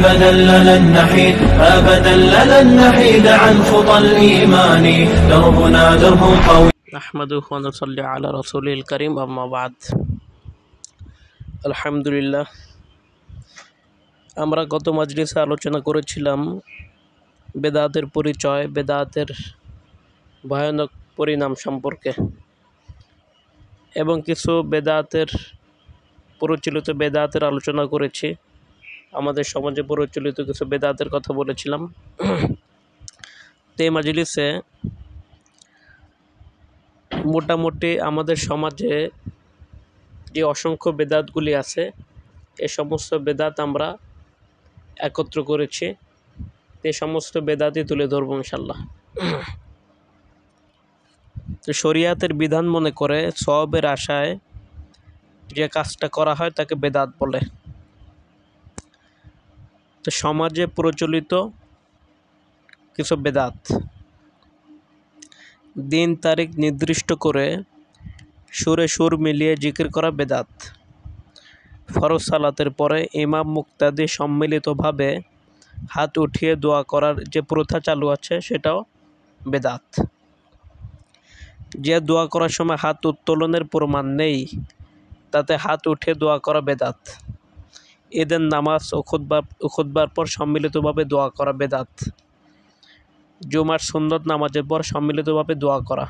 أبدا لن نحيد أبدا لن نحيد عن خطى الإيمان دربنا درب طويل نحمده ونصلي على رسول الكريم أما بعد আলহামদুলিল্লাহ আমরা গত মাজলিসে আলোচনা করেছিলাম বেদাতের পরিচয় বেদাতের ভয়ানক পরিণাম সম্পর্কে এবং কিছু বেদাতের প্রচলিত বেদাতের আলোচনা করেছি আমাদের সমাজে প্রচলিত কিছু বেদাতের কথা বলেছিলাম। তে মাজলিসে মোটামুটি আমাদের সমাজে যে অসংখ্য বেদাতগুলি আছে, এ সমস্ত বেদাত আমরা একত্র করেছি। এ সমস্ত বেদাতই তুলে ধরবো ইনশাল্লাহ তো শরিয়াতের বিধান মনে করে সবের আশায় যে কাজটা করা হয় তাকে বেদাত বলে। তো সমাজে প্রচলিত কিছু বেদাত। দিন তারিখ নির্দিষ্ট করে সুরে সুর মিলিয়ে জিকির করা বেদাত। ফরজ সালাতের পরে ইমাম মুক্তাদি সম্মিলিতভাবে হাত উঠিয়ে দোয়া করার যে প্রথা চালু আছে, সেটাও বেদাত। যে দোয়া করার সময় হাত উত্তোলনের প্রমাণ নেই, তাতে হাত উঠে দোয়া করা বেদাত। ঈদের নামাজ ও খুদ্া খুদ্বার পর সম্মিলিতভাবে দোয়া করা বেদাত। জুমার সুন্নত নামাজের পর সম্মিলিতভাবে দোয়া করা।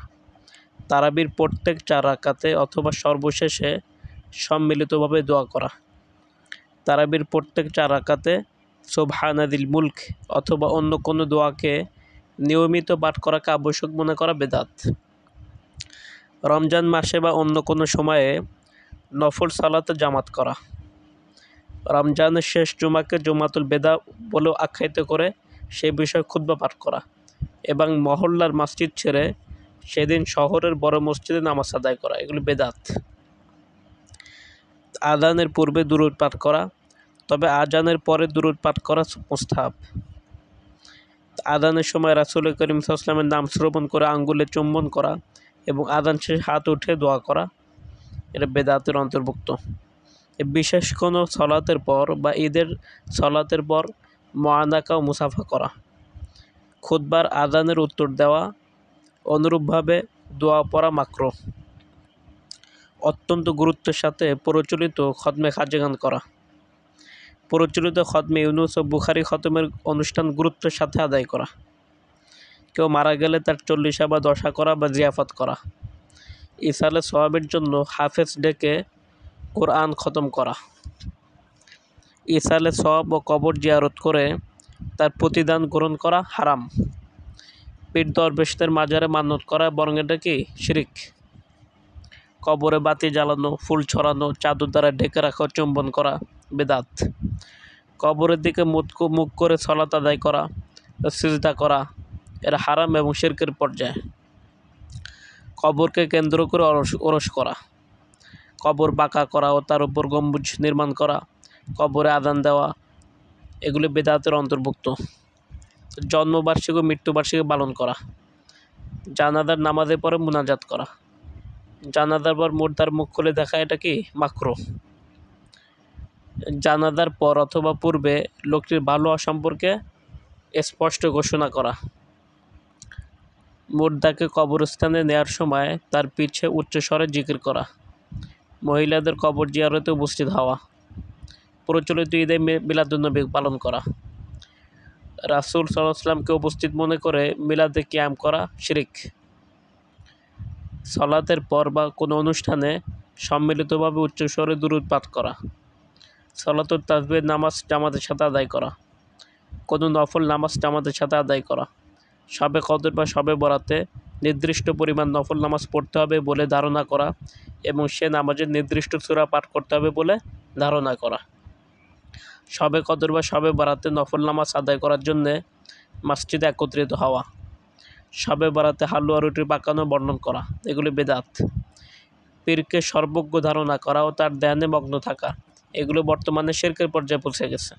তারাবির প্রত্যেক চার রাকাতে অথবা সর্বশেষে সম্মিলিতভাবে দোয়া করা। তারাবির প্রত্যেক চার রাকাতে সোবহানাদিল মুল্ক অথবা অন্য কোনো দোয়াকে নিয়মিত পাঠ করাকে আবশ্যক মনে করা বেদাত। রমজান মাসে বা অন্য কোনো সময়ে নফল সালাতে জামাত করা। রমজানের শেষ জুমাকে জুমাতুল বেদা বলেও আখ্যায়িত করে সেই বিষয়ে ক্ষুদ্র পাঠ করা এবং মহল্লার মসজিদ ছেড়ে সেদিন শহরের বড় মসজিদে নামাজ আদায় করা, এগুলি বেদাত। আদানের পূর্বে দূরত পাঠ করা, তবে আজানের পরে দূরত পাঠ করা মুস্তাহাব। আদানের সময় রাসুল করিম সাল্লামের নাম শ্রবণ করে আঙ্গুলে চুম্বন করা এবং আদান শেষে হাত উঠে দোয়া করা, এটা বেদাতের অন্তর্ভুক্ত। বিশেষ কোনো সলাতের পর বা ঈদের সলাতের পর মহানাকা ও মুসাফা করা। খুদবার আদানের উত্তর দেওয়া, অনুরূপভাবে দোয়া পড়া মাকরো। অত্যন্ত গুরুত্বের সাথে প্রচলিত খদমে খাজেগান করা। প্রচলিত খদমে ইউনুস ও বুখারি খতমের অনুষ্ঠান গুরুত্বের সাথে আদায় করা। কেউ মারা গেলে তার চল্লিশা বা দশা করা বা জিয়াফত করা। ইসালে সোয়াবের জন্য হাফেজ ডেকে কোরআন খতম করা। ইসালে সব ও কবর জিয়ারত করে তার প্রতিদান গ্রহণ করা হারাম। পীর দরবেশদের মাজারে মানত করা বরং এটা কি শিরিক? কবরে বাতি জ্বালানো, ফুল ছড়ানো, চাদর দ্বারা ঢেকে রাখা, চুম্বন করা বেদাত। কবরের দিকে মুখ মুখ করে সলাত আদায় করা, সিজদা করা, এরা হারাম এবং শিরকের পর্যায়ে। কবরকে কেন্দ্র করে অরস ওরস করা। কবর বাঁকা করা ও তার উপর গম্বুজ নির্মাণ করা, কবরে আদান দেওয়া, এগুলি বেদাতের অন্তর্ভুক্ত। জন্মবার্ষিকী ও মৃত্যুবার্ষিকী পালন করা জানাদার নামাজের পরে মুনাজাত করা। জানাদার পর মুর্দার মুখ খুলে দেখা, এটা কি? মাকরো। জানাদার পর অথবা পূর্বে লোকটির ভালো সম্পর্কে স্পষ্ট ঘোষণা করা। মুর্দাকে কবরস্থানে নেয়ার সময় তার পিছে উচ্চস্বরে জিকির করা। মহিলাদের কবর জিয়ারতে উপস্থিত হওয়া। প্রচলিত ঈদে মিলাদুন্নবী পালন করা। রাসুল সাল্লামকে উপস্থিত মনে করে মিলাদে ক্যাম্প করা শিরিক। সলাতের পর বা কোনো অনুষ্ঠানে সম্মিলিতভাবে উচ্চস্বরে দূরত পাঠ করা। সলাতুর তাজবের নামাজ জামাতের সাথে আদায় করা। কোনো নফল নামাজ জামাতের সাথে আদায় করা। সবে কদর বা সবে বরাতে নির্দিষ্ট পরিমাণ নফল নামাজ পড়তে হবে বলে ধারণা করা এবং সে নামাজের নির্দিষ্ট সুরা পাঠ করতে হবে বলে ধারণা করা। সবে কদর বা সবে বারাতে নফল নামাজ আদায় করার জন্যে মসজিদে একত্রিত হওয়া, সবে বারাতে হালুয়া, রুটি, পাকানো বর্ণন করা, এগুলি বেদাত। পীরকে সর্বজ্ঞ ধারণা করা ও তার ধ্যানে মগ্ন থাকা, এগুলো বর্তমানে শেরকের পর্যায়ে পৌঁছে গেছে।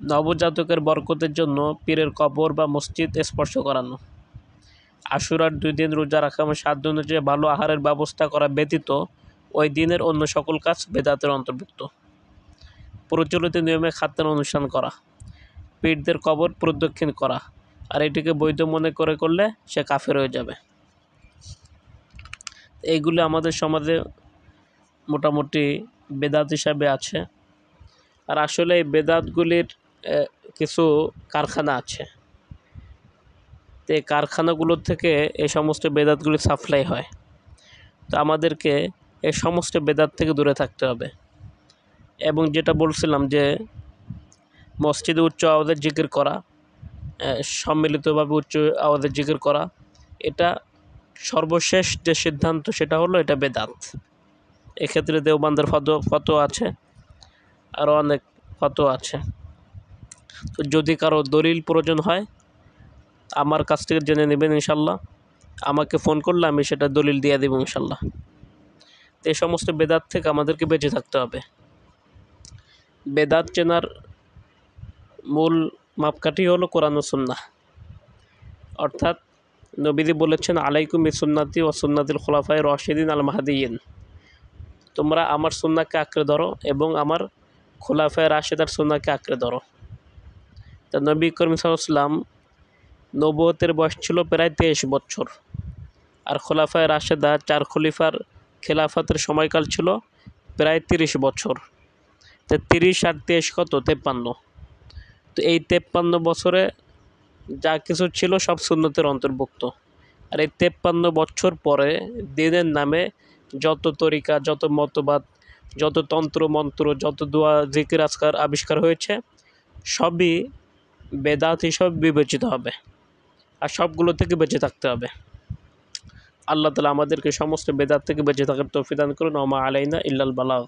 নবজাতকের বরকতের জন্য পীরের কবর বা মসজিদ স্পর্শ করানো আশুরার দুই দিন রোজা রাখা এবং সাত দিন অনুযায়ী ভালো আহারের ব্যবস্থা করা ব্যতীত ওই দিনের অন্য সকল কাজ বেদাতের অন্তর্ভুক্ত। প্রচলিত নিয়মে খাদ্যান অনুষ্ঠান করা, পীরদের কবর প্রদক্ষিণ করা, আর এটিকে বৈধ মনে করে করলে সে কাফের হয়ে যাবে। এইগুলো আমাদের সমাজে মোটামুটি বেদাত হিসাবে আছে। আর আসলে এই বেদাতগুলির কিছু কারখানা আছে। তো এই কারখানাগুলোর থেকে এই সমস্ত বেদাতগুলি সাপ্লাই হয়। তো আমাদেরকে এই সমস্ত বেদাত থেকে দূরে থাকতে হবে। এবং যেটা বলছিলাম যে, মসজিদে উচ্চ আওয়াজের জিকির করা সম্মিলিতভাবে উচ্চ আওয়াজের জিকির করা, এটা সর্বশেষ যে সিদ্ধান্ত সেটা হলো এটা বেদাত। এক্ষেত্রে দেওবান্দের ফত ফত আছে, আরও অনেক ফত আছে। তো যদি কারও দলিল প্রয়োজন হয় আমার কাছ থেকে জেনে নেবেন ইনশাল্লাহ। আমাকে ফোন করলে আমি সেটা দলিল দিয়ে দেবো ইনশাল্লাহ। তো এই সমস্ত বেদাত থেকে আমাদেরকে বেঁচে থাকতে হবে। বেদাত চেনার মূল মাপকাঠি হলো কোরআন ও সুন্নাহ। অর্থাৎ নবীদি বলেছেন, আলাইকুম সুন্নাতি ও সুন্নাতিল খোলাফাই রশিদিন আল মাহাদিন তোমরা আমার সুন্নাকে আঁকড়ে ধরো এবং আমার খোলাফায় রাশেদার সুন্নাকে আঁকড়ে ধরো। তা নবী করিম সাল্লাম নবতের বয়স ছিল প্রায় তেইশ বছর। আর খোলাফায় রাশেদা চার খলিফার খেলাফতের সময়কাল ছিল প্রায় তিরিশ বছর। তো তিরিশ আর তেইশ কত? তেপ্পান্ন। তো এই তেপ্পান্ন বছরে যা কিছু ছিল সব সুন্নতের অন্তর্ভুক্ত। আর এই তেপ্পান্ন বছর পরে দিনের নামে যত তরিকা, যত মতবাদ, যত তন্ত্র, মন্ত্র, যত দোয়া, জিকির, আজকার, আবিষ্কার হয়েছে, সবই বেদাত হিসাবে বিবেচিত হবে। আর সবগুলো থেকে বেঁচে থাকতে হবে। আল্লাহ তালা আমাদেরকে সমস্ত বেদার থেকে বেঁচে থাকার তৌফিদান করুন। ওমা আলাইনা ইল্লাল বালাগ।